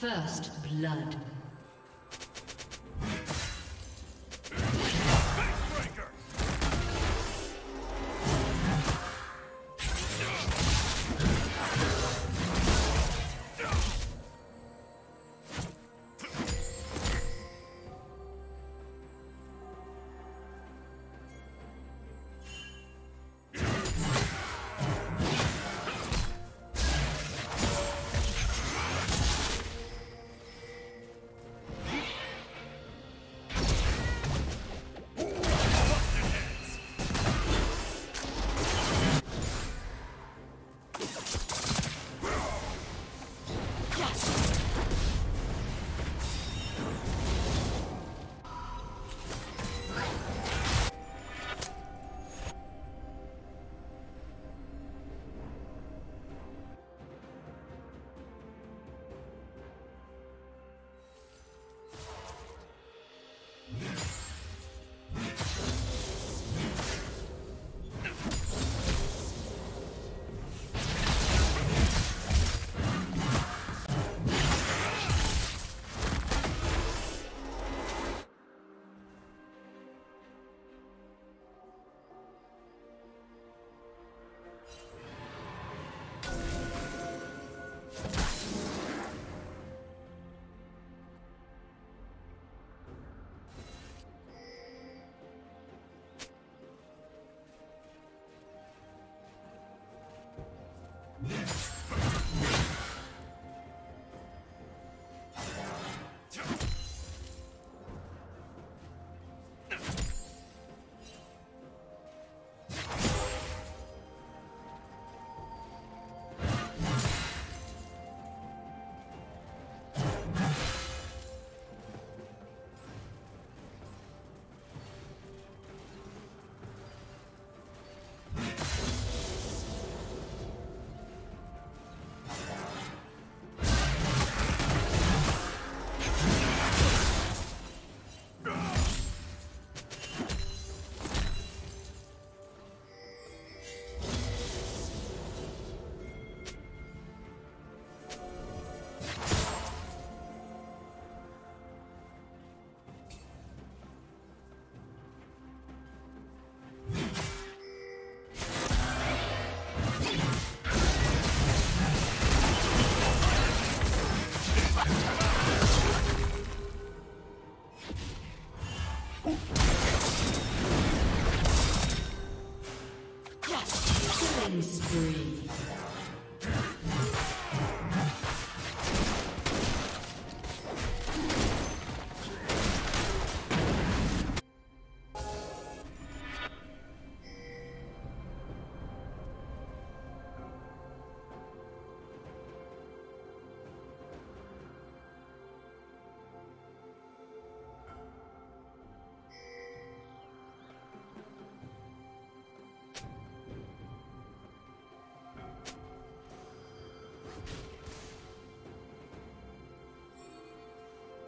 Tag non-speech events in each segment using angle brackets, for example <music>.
First blood. Yes. <laughs>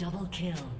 Double kill.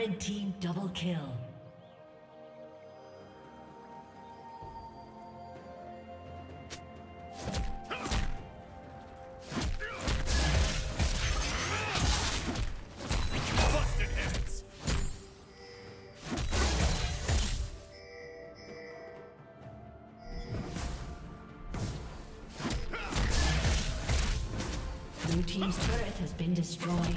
Red team double kill. Blue turret has been destroyed.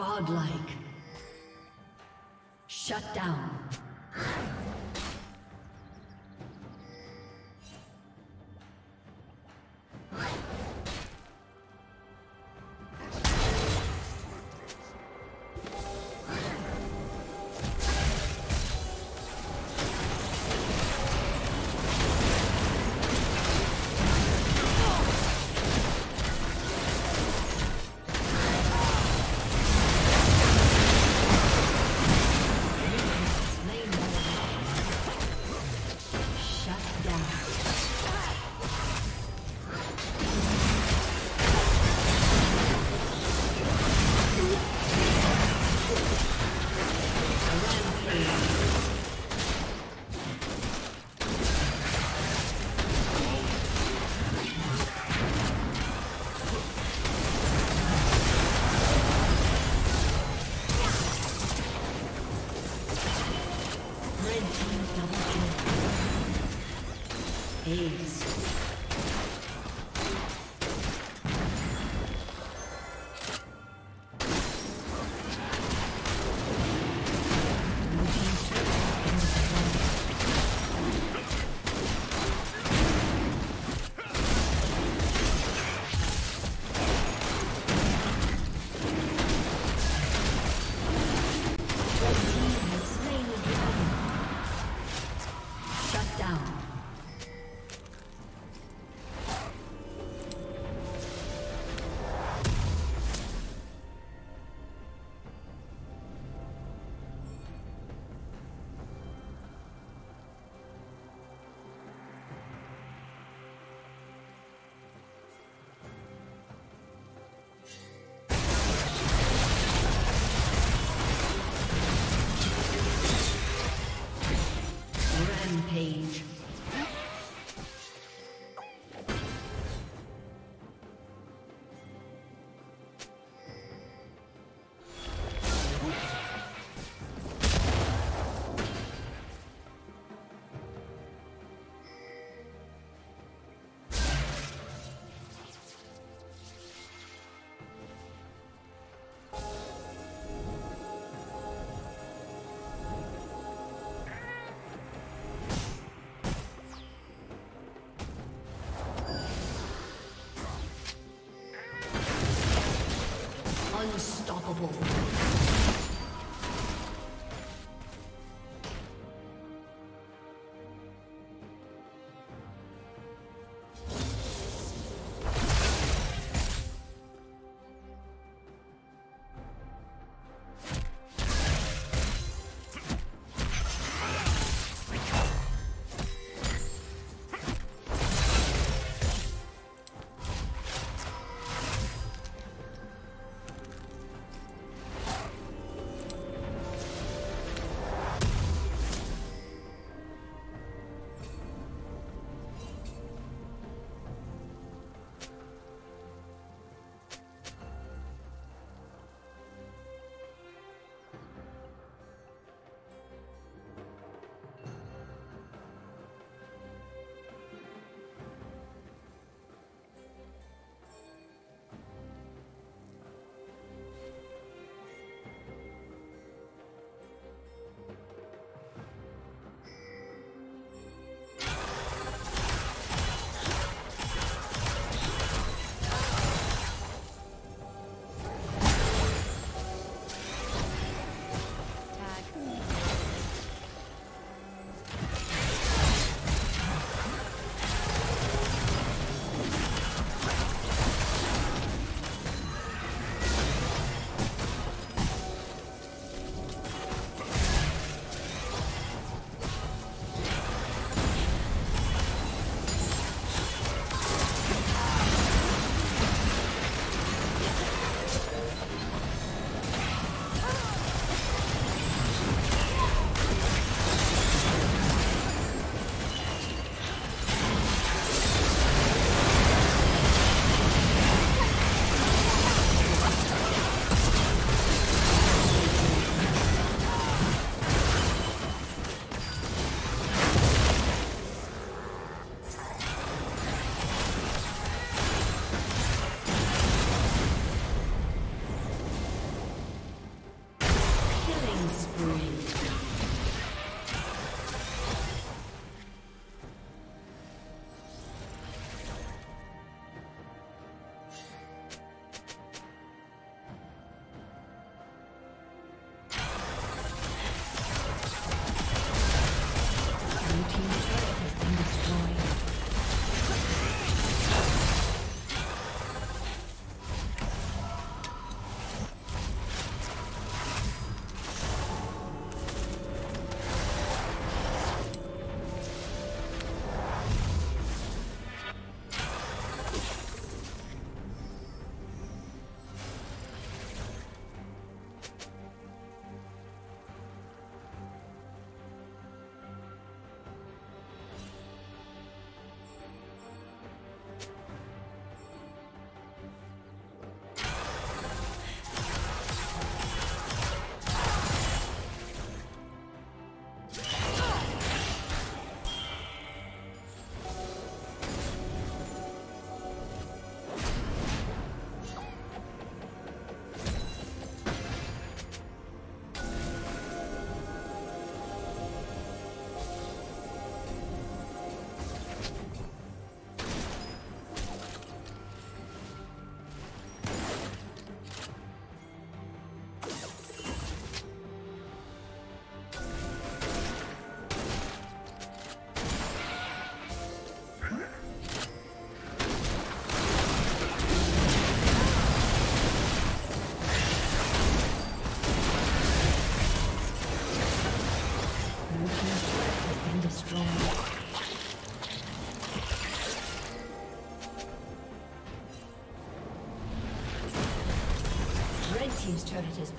Godlike. Shut down.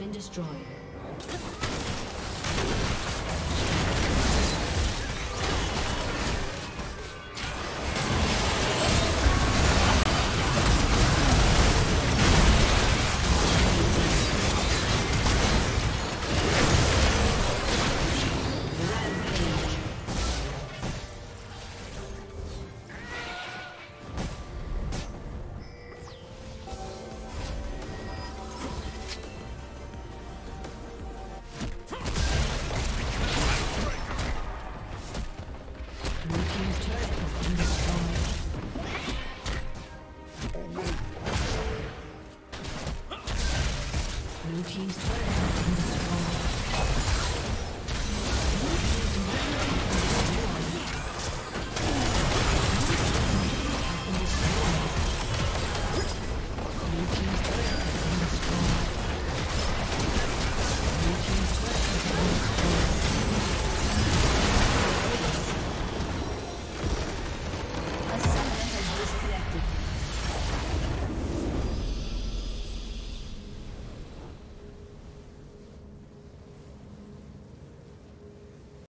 Been destroyed.